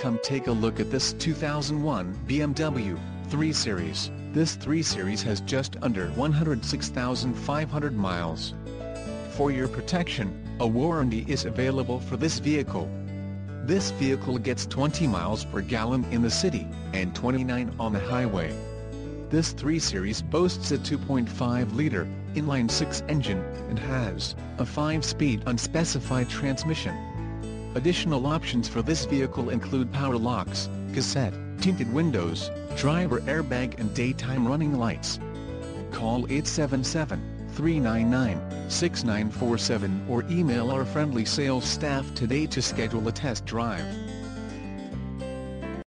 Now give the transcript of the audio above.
Come take a look at this 2001 BMW 3 Series. This 3 Series has just under 106,500 miles. For your protection, a warranty is available for this vehicle. This vehicle gets 20 miles per gallon in the city, and 29 on the highway. This 3 Series boasts a 2.5-liter, inline-six engine, and has a 5-speed unspecified transmission. Additional options for this vehicle include power locks, cassette, tinted windows, driver airbag and daytime running lights. Call 877-399-6947 or email our friendly sales staff today to schedule a test drive.